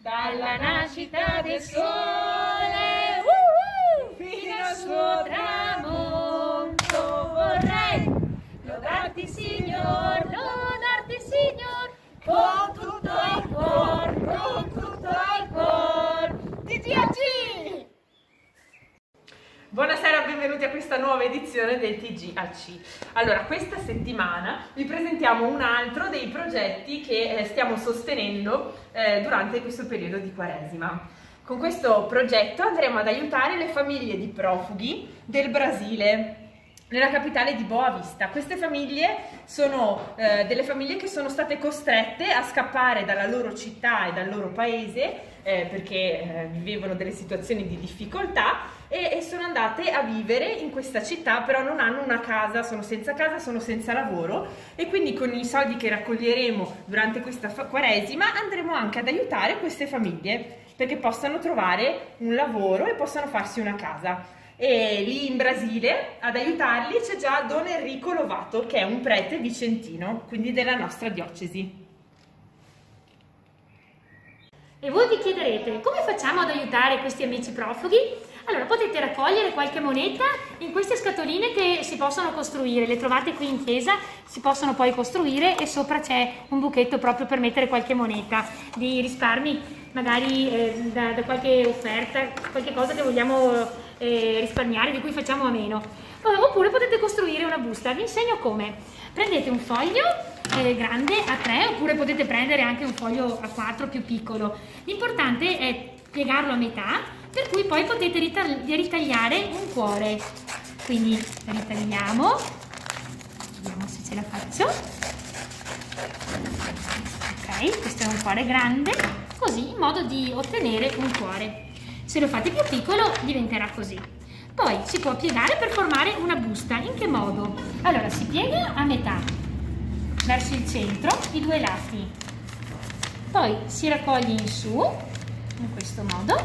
dalla nascita del sole uh, uh, fino al suo tramonto. Vorrei lodarti, Signor, lodarti, Signor, con tutto il cuore, con tutto il cuore. TGAC! Buonasera, benvenuti a questa nuova edizione del TGAC. Allora, questa settimana vi presentiamo un altro dei progetti che eh, stiamo sostenendo eh, durante questo periodo di Quaresima. Con questo progetto andremo ad aiutare le famiglie di profughi del Brasile nella capitale di Boa Vista. Queste famiglie sono eh, delle famiglie che sono state costrette a scappare dalla loro città e dal loro paese eh, perché eh, vivevano delle situazioni di difficoltà e, e, sono andate a vivere in questa città, però non hanno una casa, sono senza casa, sono senza lavoro e quindi con i soldi che raccoglieremo durante questa quaresima andremo anche ad aiutare queste famiglie perché possano trovare un lavoro e possano farsi una casa. E lì in Brasile ad aiutarli c'è già Don Enrico Lovato, che è un prete vicentino, quindi della nostra diocesi. E voi vi chiederete, come facciamo ad aiutare questi amici profughi? Allora, potete raccogliere qualche moneta in queste scatoline che si possono costruire, le trovate qui in chiesa, si possono poi costruire e sopra c'è un buchetto proprio per mettere qualche moneta di risparmi, magari eh, da, da, qualche offerta, qualche cosa che vogliamo eh, risparmiare, di cui facciamo a meno. Oppure potete costruire una busta, vi insegno come. Prendete un foglio eh, grande a 3 oppure potete prendere anche un foglio a 4 più piccolo. L'importante è piegarlo a metà, per cui poi potete ritagliare un cuore. Quindi ritagliamo, vediamo se ce la faccio. Ok, questo è un cuore grande, così in modo di ottenere un cuore. Se lo fate più piccolo diventerà così. Poi si può piegare per formare una busta. In che modo? Allora si piega a metà, verso il centro, i due lati. Poi si raccoglie in su, in questo modo.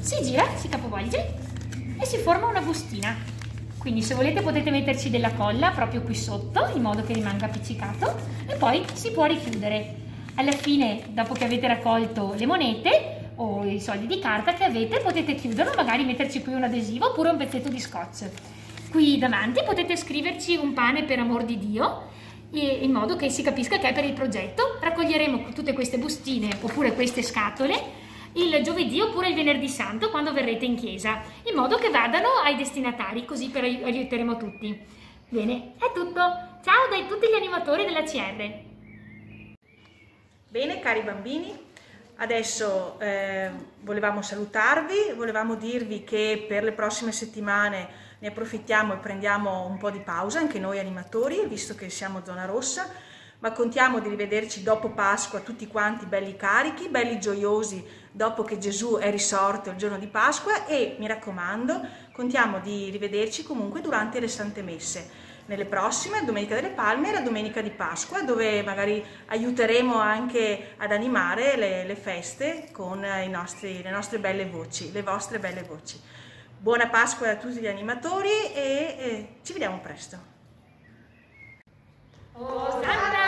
Si gira, si capovolge e si forma una bustina. Quindi se volete potete metterci della colla proprio qui sotto, in modo che rimanga appiccicato, e poi si può richiudere. Alla fine, dopo che avete raccolto le monete, o i soldi di carta che avete, potete chiuderlo, magari metterci qui un adesivo oppure un pezzetto di scotch. Qui davanti potete scriverci un pane per amor di Dio, in modo che si capisca che è per il progetto. Raccoglieremo tutte queste bustine oppure queste scatole il giovedì oppure il venerdì santo quando verrete in chiesa, in modo che vadano ai destinatari, così per aiuteremo tutti. Bene, è tutto. Ciao da tutti gli animatori della CR. Bene, cari bambini, Adesso eh, volevamo salutarvi, volevamo dirvi che per le prossime settimane ne approfittiamo e prendiamo un po' di pausa, anche noi animatori, visto che siamo zona rossa, ma contiamo di rivederci dopo Pasqua tutti quanti belli carichi, belli gioiosi dopo che Gesù è risorto il giorno di Pasqua e mi raccomando, contiamo di rivederci comunque durante le Sante Messe nelle prossime, Domenica delle Palme e la Domenica di Pasqua, dove magari aiuteremo anche ad animare le, le feste con nostri, le nostre belle voci, le vostre belle voci. Buona Pasqua a tutti gli animatori e, e ci vediamo presto. Osannae,